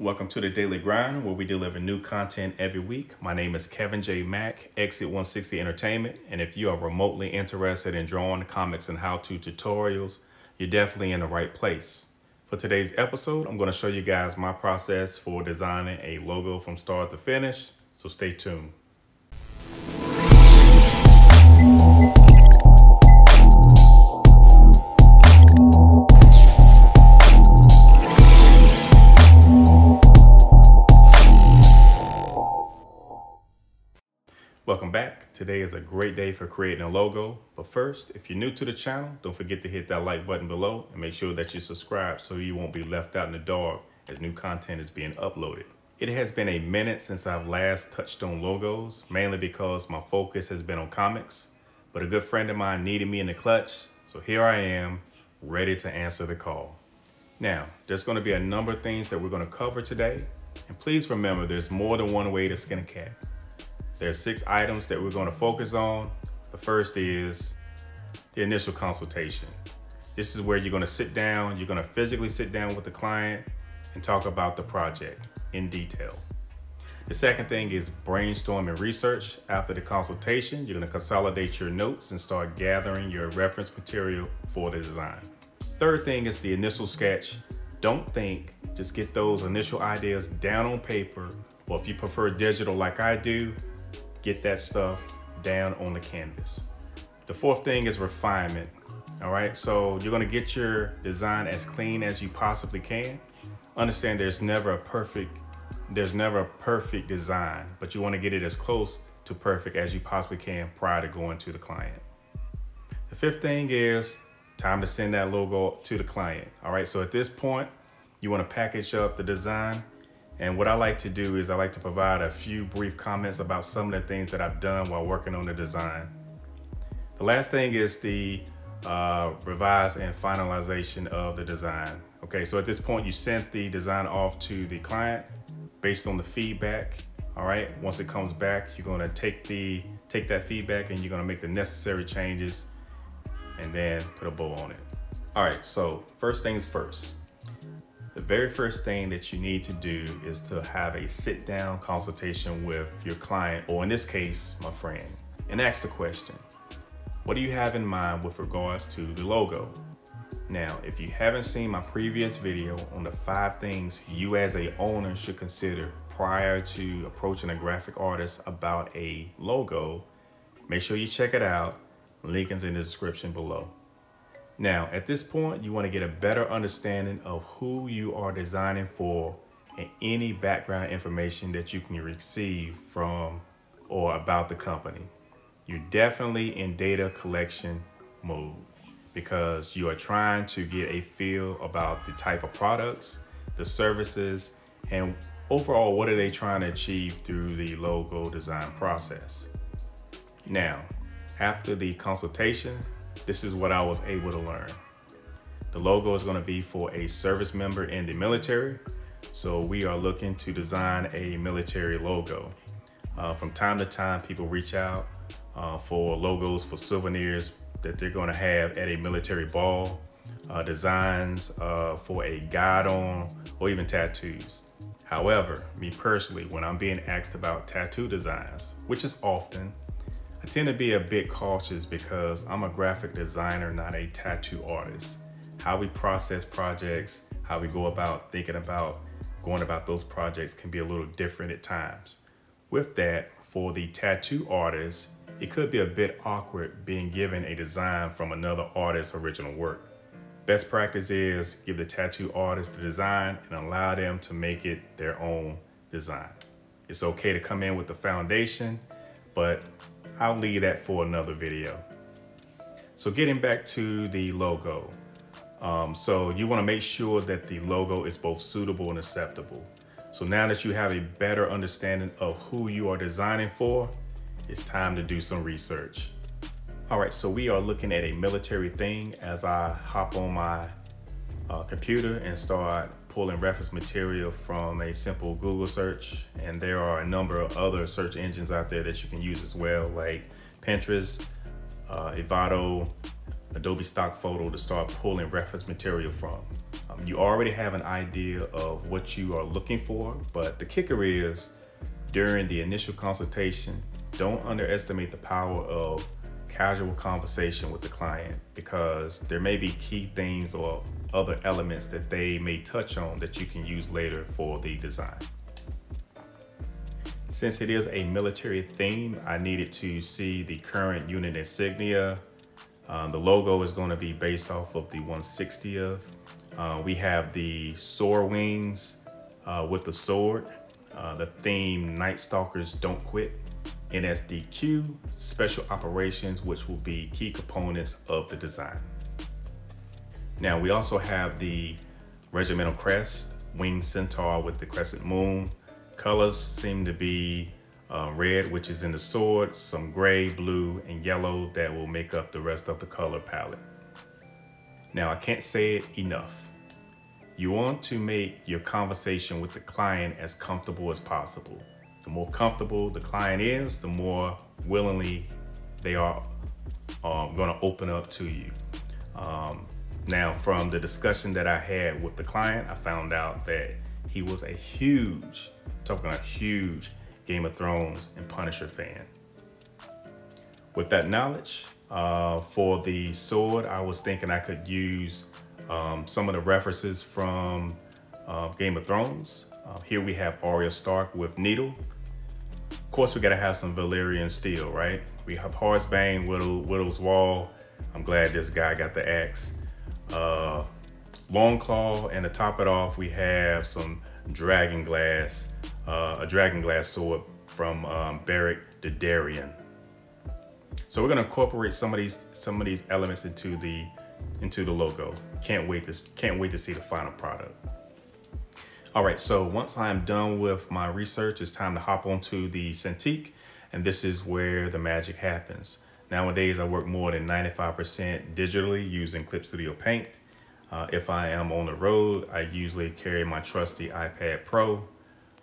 Welcome to the Daily Grind, where we deliver new content every week. My name is Kevin J. Mack, Exit 160 Entertainment, and if you are remotely interested in drawing comics and how-to tutorials, you're definitely in the right place. For today's episode, I'm going to show you guys my process for designing a logo from start to finish, so stay tuned. Today is a great day for creating a logo. But first, if you're new to the channel, don't forget to hit that like button below and make sure that you subscribe so you won't be left out in the dark as new content is being uploaded. It has been a minute since I've last touched on logos, mainly because my focus has been on comics. But a good friend of mine needed me in the clutch, so here I am, ready to answer the call. Now, there's going to be a number of things that we're going to cover today. And please remember, there's more than one way to skin a cat. There are six items that we're gonna focus on. The first is the initial consultation. This is where you're gonna sit down, you're gonna physically sit down with the client and talk about the project in detail. The second thing is brainstorm and research. After the consultation, you're gonna consolidate your notes and start gathering your reference material for the design. Third thing is the initial sketch. Don't think, just get those initial ideas down on paper, or if you prefer digital like I do, get that stuff down on the canvas. The fourth thing is refinement. All right, so you're gonna get your design as clean as you possibly can. Understand there's never a perfect, there's never a perfect design, but you wanna get it as close to perfect as you possibly can prior to going to the client. The fifth thing is time to send that logo to the client. All right, so at this point, you wanna package up the design and what I like to do is I like to provide a few brief comments about some of the things that I've done while working on the design. The last thing is the uh, revise and finalization of the design. Okay, so at this point you sent the design off to the client based on the feedback. All right, once it comes back, you're gonna take the take that feedback and you're gonna make the necessary changes and then put a bow on it. All right, so first things first. Very first thing that you need to do is to have a sit down consultation with your client, or in this case, my friend, and ask the question, what do you have in mind with regards to the logo? Now, if you haven't seen my previous video on the five things you as a owner should consider prior to approaching a graphic artist about a logo, make sure you check it out. Link is in the description below. Now, at this point, you want to get a better understanding of who you are designing for and any background information that you can receive from or about the company. You're definitely in data collection mode because you are trying to get a feel about the type of products, the services, and overall, what are they trying to achieve through the logo design process. Now, after the consultation, this is what I was able to learn. The logo is gonna be for a service member in the military. So we are looking to design a military logo. Uh, from time to time, people reach out uh, for logos for souvenirs that they're gonna have at a military ball, uh, designs uh, for a guidon, or even tattoos. However, me personally, when I'm being asked about tattoo designs, which is often, I tend to be a bit cautious because I'm a graphic designer, not a tattoo artist. How we process projects, how we go about thinking about going about those projects can be a little different at times. With that, for the tattoo artist, it could be a bit awkward being given a design from another artist's original work. Best practice is give the tattoo artist the design and allow them to make it their own design. It's okay to come in with the foundation, but I'll leave that for another video. So getting back to the logo. Um, so you wanna make sure that the logo is both suitable and acceptable. So now that you have a better understanding of who you are designing for, it's time to do some research. All right, so we are looking at a military thing as I hop on my uh, computer and start pulling reference material from a simple Google search. And there are a number of other search engines out there that you can use as well, like Pinterest, uh, Envato, Adobe Stock Photo to start pulling reference material from. Uh, you already have an idea of what you are looking for, but the kicker is during the initial consultation, don't underestimate the power of casual conversation with the client because there may be key things or other elements that they may touch on that you can use later for the design. Since it is a military theme, I needed to see the current unit insignia. Um, the logo is going to be based off of the 160th. Uh, we have the soar wings uh, with the sword. Uh, the theme Night Stalkers Don't Quit. NSDQ, Special Operations, which will be key components of the design. Now we also have the regimental crest, winged centaur with the crescent moon. Colors seem to be uh, red, which is in the sword, some gray, blue, and yellow that will make up the rest of the color palette. Now I can't say it enough. You want to make your conversation with the client as comfortable as possible. The more comfortable the client is, the more willingly they are um, going to open up to you. Um, now, from the discussion that I had with the client, I found out that he was a huge, talking a huge Game of Thrones and Punisher fan. With that knowledge, uh, for the sword, I was thinking I could use um, some of the references from uh, Game of Thrones. Uh, here we have Arya Stark with Needle. Of course, we gotta have some Valyrian steel, right? We have Heartsbane, Widow, Widow's Wail. I'm glad this guy got the axe uh, long claw, and to top it off, we have some dragon glass, uh, a dragon glass sword from um, Beric Dondarrion. So we're gonna incorporate some of these some of these elements into the into the logo. Can't wait to can't wait to see the final product. All right, so once I'm done with my research, it's time to hop onto the Cintiq, and this is where the magic happens. Nowadays, I work more than 95% digitally using Clip Studio Paint. Uh, if I am on the road, I usually carry my trusty iPad Pro,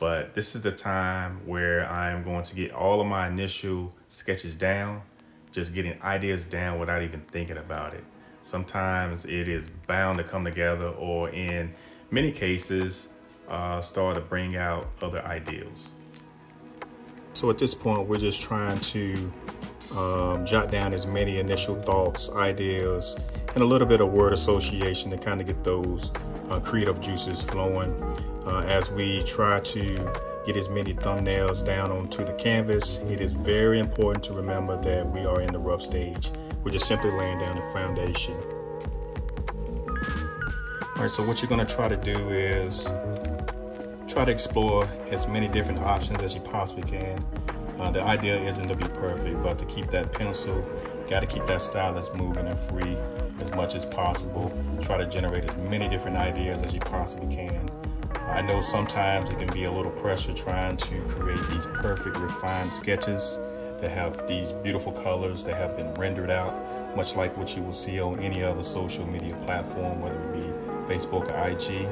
but this is the time where I'm going to get all of my initial sketches down, just getting ideas down without even thinking about it. Sometimes it is bound to come together or in many cases, uh, start to bring out other ideals. So at this point, we're just trying to um, jot down as many initial thoughts, ideas, and a little bit of word association to kind of get those uh, creative juices flowing uh, as we try to get as many thumbnails down onto the canvas. It is very important to remember that we are in the rough stage. We're just simply laying down the foundation. All right, so what you're gonna try to do is try to explore as many different options as you possibly can uh, the idea isn't to be perfect, but to keep that pencil, got to keep that stylus moving and free as much as possible. Try to generate as many different ideas as you possibly can. I know sometimes it can be a little pressure trying to create these perfect refined sketches that have these beautiful colors that have been rendered out, much like what you will see on any other social media platform, whether it be Facebook or IG.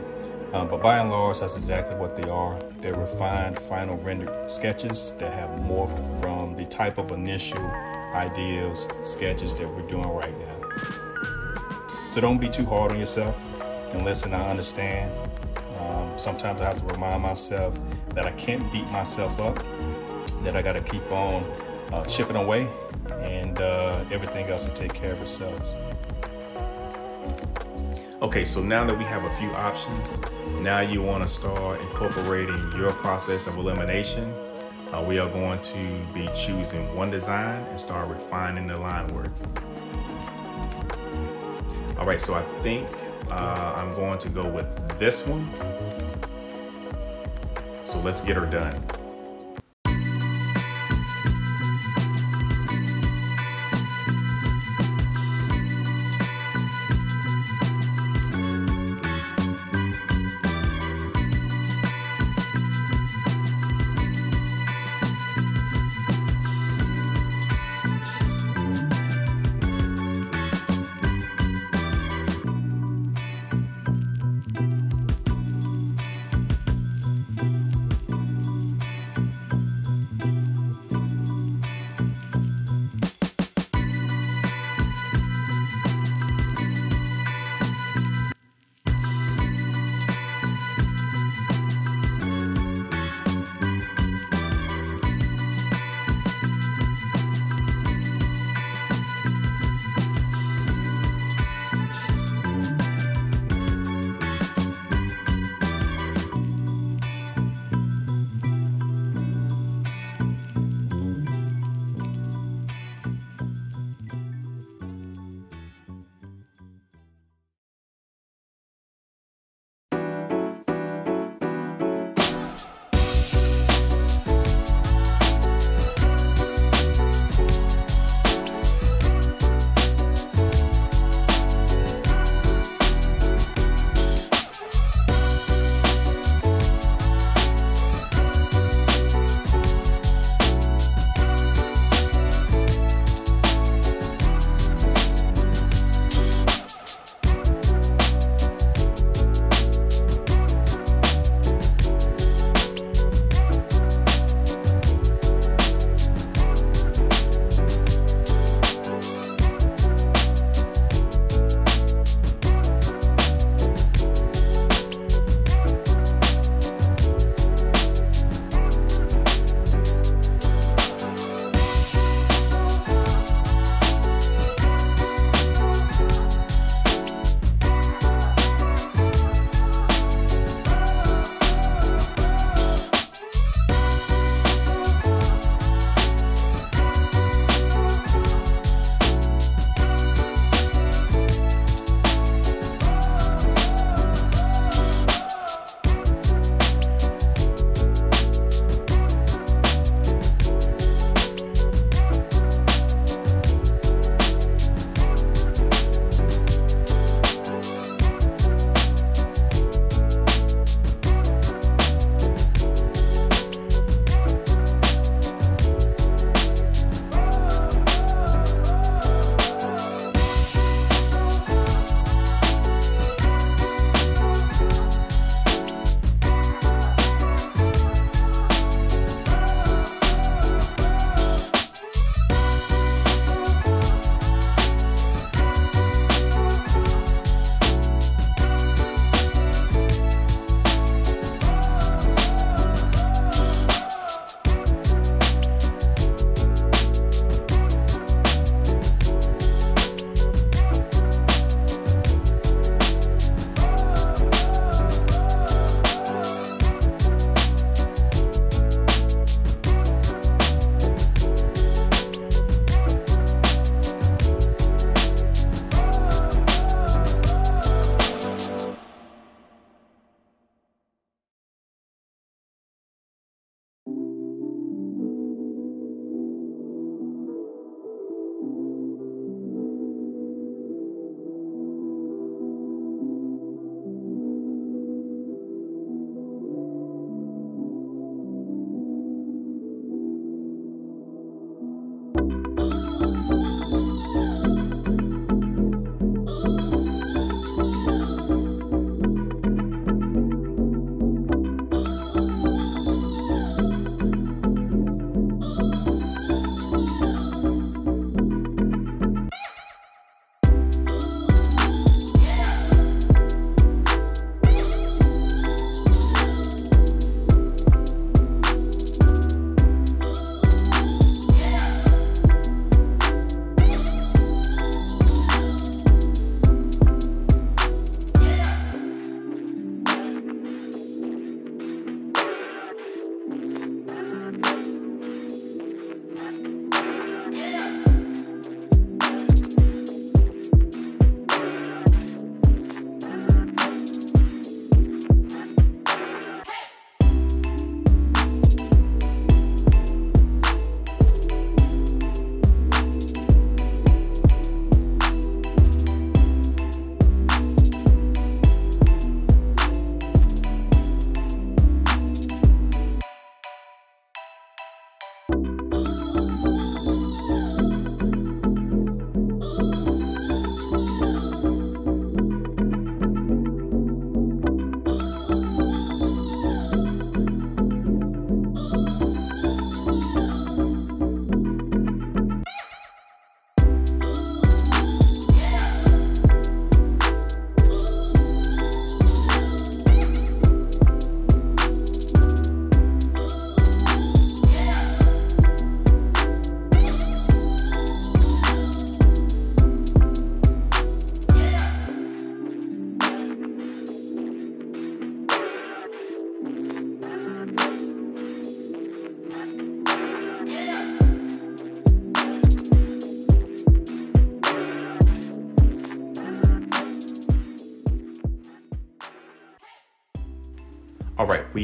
Um, but by and large, that's exactly what they are. They're refined, final rendered sketches that have morphed from the type of initial ideas, sketches that we're doing right now. So don't be too hard on yourself and listen, I understand. Um, sometimes I have to remind myself that I can't beat myself up, that I got to keep on uh, chipping away and uh, everything else will take care of itself. Okay, so now that we have a few options, now you want to start incorporating your process of elimination. Uh, we are going to be choosing one design and start refining the line work. All right, so I think uh, I'm going to go with this one. So let's get her done.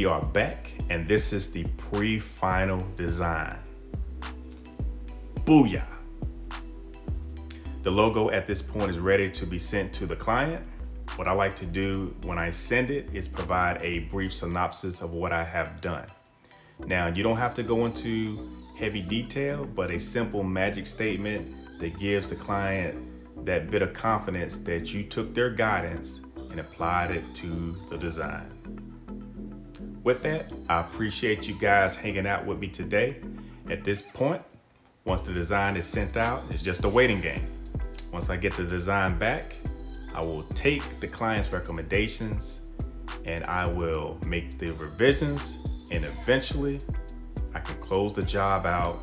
We are back and this is the pre-final design. Booyah. The logo at this point is ready to be sent to the client. What I like to do when I send it is provide a brief synopsis of what I have done. Now, you don't have to go into heavy detail, but a simple magic statement that gives the client that bit of confidence that you took their guidance and applied it to the design. With that, I appreciate you guys hanging out with me today. At this point, once the design is sent out, it's just a waiting game. Once I get the design back, I will take the client's recommendations and I will make the revisions and eventually I can close the job out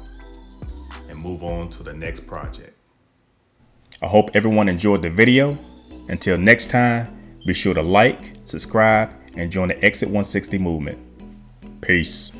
and move on to the next project. I hope everyone enjoyed the video. Until next time, be sure to like, subscribe, and join the Exit 160 movement. Peace.